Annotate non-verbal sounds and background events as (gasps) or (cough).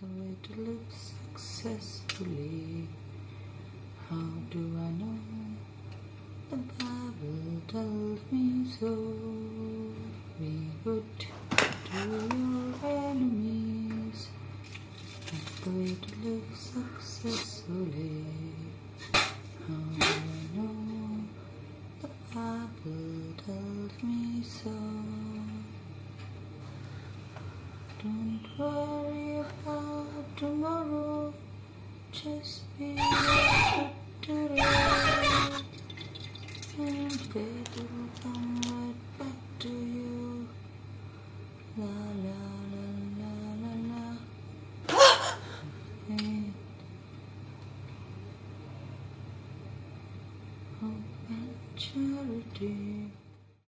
the to live successfully. How do I know? The Bible tells me so. Be good to your enemies. That's the way to live successfully. How do I know? The Bible tells me so. Don't worry about tomorrow. Just be today. And fate will come right back to you. La la la la la la. (gasps) Faith, hope and charity.